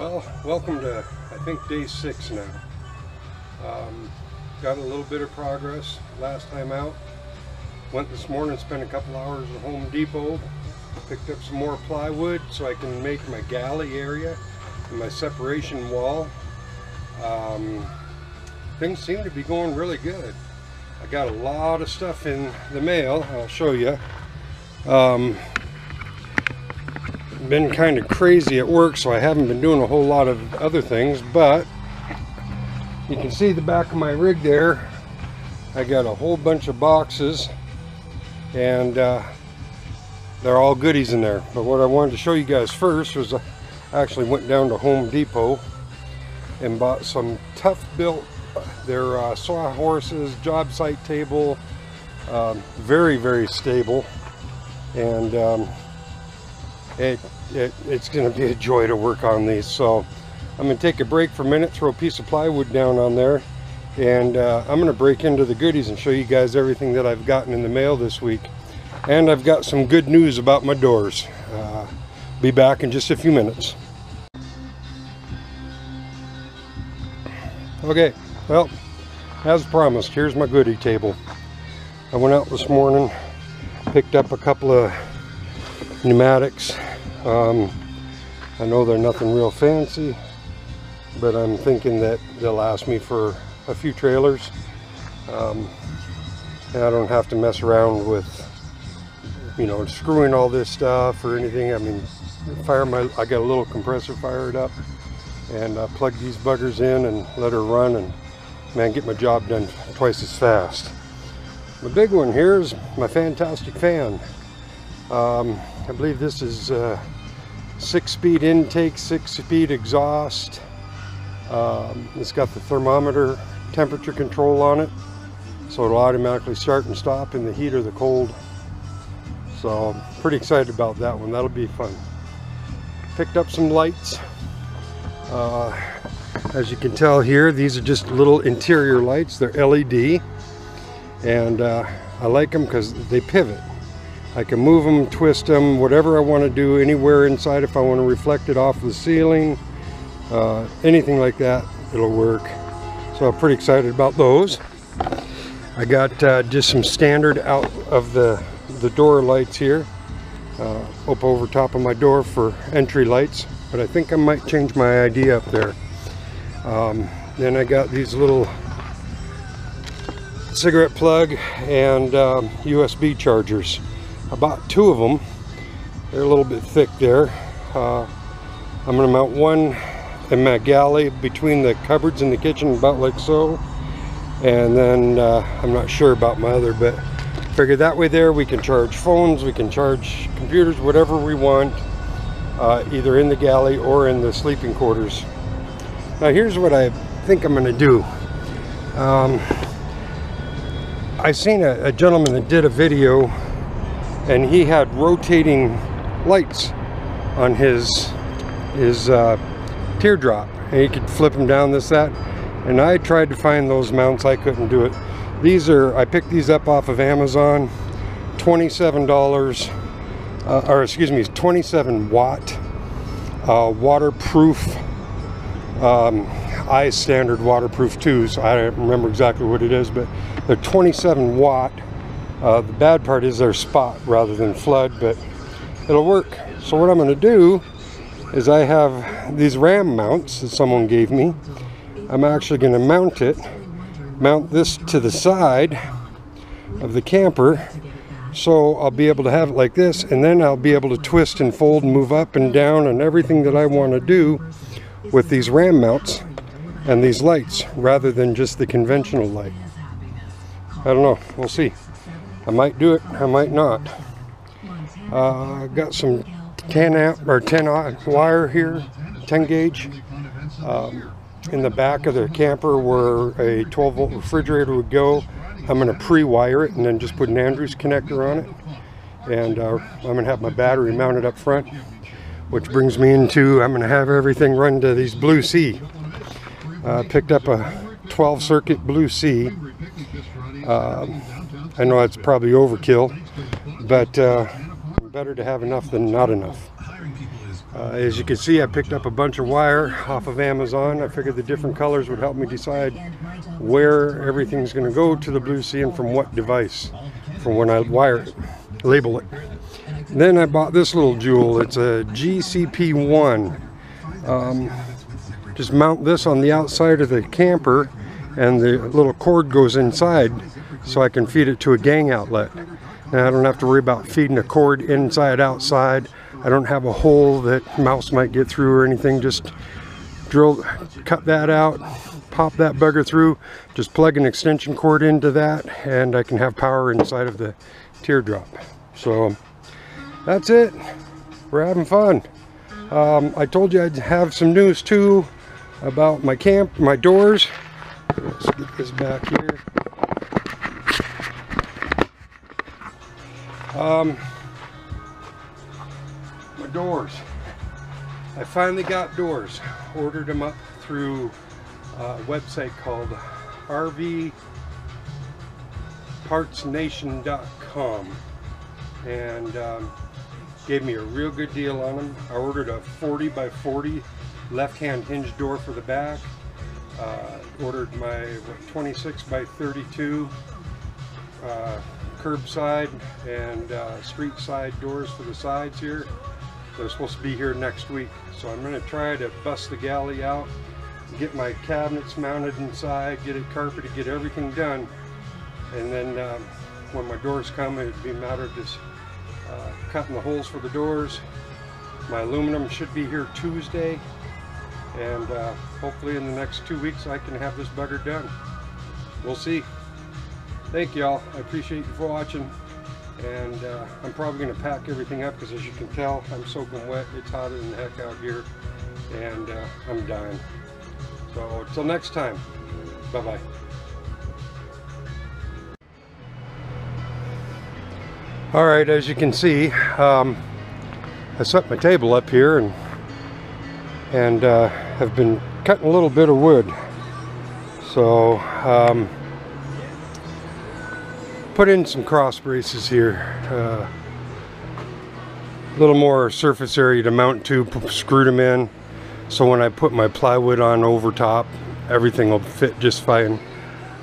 Well, welcome to, I think, day six now. Um, got a little bit of progress last time out. Went this morning, spent a couple hours at Home Depot, picked up some more plywood so I can make my galley area and my separation wall. Um, things seem to be going really good. I got a lot of stuff in the mail, I'll show you. Um, been kind of crazy at work, so I haven't been doing a whole lot of other things, but you can see the back of my rig there. I got a whole bunch of boxes and uh, they're all goodies in there. But what I wanted to show you guys first was I actually went down to Home Depot and bought some tough built, their uh, sawhorses, job site table, um, very, very stable. And um, it, it, it's going to be a joy to work on these. So I'm going to take a break for a minute, throw a piece of plywood down on there, and uh, I'm going to break into the goodies and show you guys everything that I've gotten in the mail this week. And I've got some good news about my doors. Uh, be back in just a few minutes. Okay, well, as promised, here's my goodie table. I went out this morning, picked up a couple of pneumatics. Um, I know they're nothing real fancy, but I'm thinking that they'll last me for a few trailers. Um, and I don't have to mess around with, you know, screwing all this stuff or anything. I mean, fire my, I got a little compressor fired up and uh, plug these buggers in and let her run and man, get my job done twice as fast. The big one here is my fantastic fan. Um, I believe this is uh, six speed intake, six speed exhaust. Um, it's got the thermometer temperature control on it. So it'll automatically start and stop in the heat or the cold. So I'm pretty excited about that one. That'll be fun. Picked up some lights. Uh, as you can tell here, these are just little interior lights. They're LED. And uh, I like them because they pivot. I can move them, twist them, whatever I want to do anywhere inside if I want to reflect it off the ceiling, uh, anything like that, it'll work. So I'm pretty excited about those. I got uh, just some standard out of the, the door lights here, uh, up over top of my door for entry lights, but I think I might change my idea up there. Um, then I got these little cigarette plug and um, USB chargers. I bought two of them. They're a little bit thick there. Uh, I'm going to mount one in my galley between the cupboards in the kitchen about like so. And then uh, I'm not sure about my other, but figure that way there we can charge phones, we can charge computers, whatever we want, uh, either in the galley or in the sleeping quarters. Now here's what I think I'm going to do. Um, I seen a, a gentleman that did a video and he had rotating lights on his his uh, teardrop. And he could flip them down this that. And I tried to find those mounts. I couldn't do it. These are I picked these up off of Amazon. $27 uh, or excuse me 27 watt uh, waterproof um, I standard waterproof too so I don't remember exactly what it is but they're 27 watt uh, the bad part is they're spot rather than flood, but it'll work. So what I'm going to do is I have these ram mounts that someone gave me. I'm actually going to mount it, mount this to the side of the camper so I'll be able to have it like this and then I'll be able to twist and fold and move up and down and everything that I want to do with these ram mounts and these lights rather than just the conventional light. I don't know, we'll see. I might do it, I might not. Uh, got some 10 amp or 10 wire here, 10 gauge. Um, in the back of the camper where a 12 volt refrigerator would go. I'm going to pre-wire it and then just put an Andrews connector on it. And uh, I'm going to have my battery mounted up front, which brings me into, I'm going to have everything run to these Blue Sea. Uh, picked up a 12 circuit Blue Sea. Um, I know it's probably overkill, but uh, better to have enough than not enough. Uh, as you can see, I picked up a bunch of wire off of Amazon. I figured the different colors would help me decide where everything's going to go to the Blue Sea and from what device, from when I wire it, label it. Then I bought this little jewel. It's a GCP1. Um, just mount this on the outside of the camper and the little cord goes inside so I can feed it to a gang outlet. And I don't have to worry about feeding a cord inside, outside. I don't have a hole that mouse might get through or anything. Just drill, cut that out, pop that bugger through, just plug an extension cord into that, and I can have power inside of the teardrop. So that's it. We're having fun. Um, I told you I'd have some news too about my camp, my doors. This back here. Um, my doors. I finally got doors. Ordered them up through a website called RVPartsNation.com and um, gave me a real good deal on them. I ordered a 40 by 40 left-hand hinge door for the back. Uh, ordered my what, 26 by 32 uh, curbside and uh, street side doors for the sides here. They're supposed to be here next week. So I'm going to try to bust the galley out, get my cabinets mounted inside, get it carpeted, get everything done. And then um, when my doors come, it'd be a matter of just uh, cutting the holes for the doors. My aluminum should be here Tuesday. And uh, hopefully in the next two weeks I can have this bugger done. We'll see. Thank y'all. I appreciate you for watching. And uh, I'm probably going to pack everything up because as you can tell, I'm soaking wet. It's hotter than heck out here. And uh, I'm dying. So until next time, bye-bye. All right, as you can see, um, I set my table up here and and uh, have been cutting a little bit of wood. So um, put in some cross braces here. Uh, a little more surface area to mount to, screwed them in. So when I put my plywood on over top, everything will fit just fine.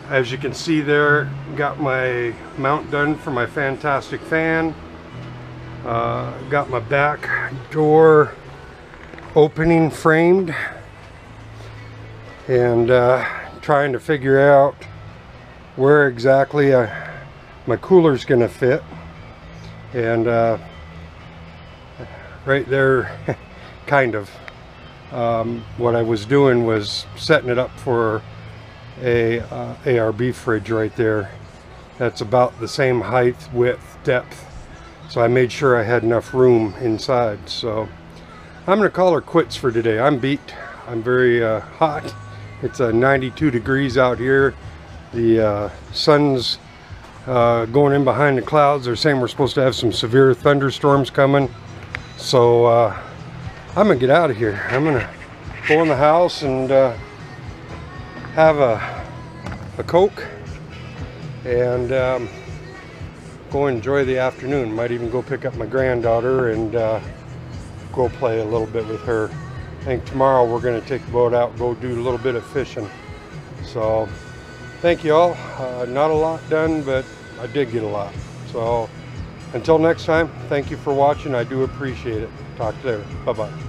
As you can see there, got my mount done for my fantastic fan. Uh, got my back door opening framed and uh, trying to figure out where exactly uh, my cooler is going to fit. And uh, right there kind of. Um, what I was doing was setting it up for a uh, ARB fridge right there. That's about the same height width depth. So I made sure I had enough room inside so I'm gonna call her quits for today. I'm beat. I'm very uh, hot. It's uh, 92 degrees out here. The uh, sun's uh, going in behind the clouds. They're saying we're supposed to have some severe thunderstorms coming. So uh, I'm gonna get out of here. I'm gonna go in the house and uh, have a, a Coke and um, go enjoy the afternoon. Might even go pick up my granddaughter and go play a little bit with her. I think tomorrow we're going to take the boat out go do a little bit of fishing. So thank you all. Uh, not a lot done, but I did get a lot. So until next time, thank you for watching. I do appreciate it. Talk to you later. Bye-bye.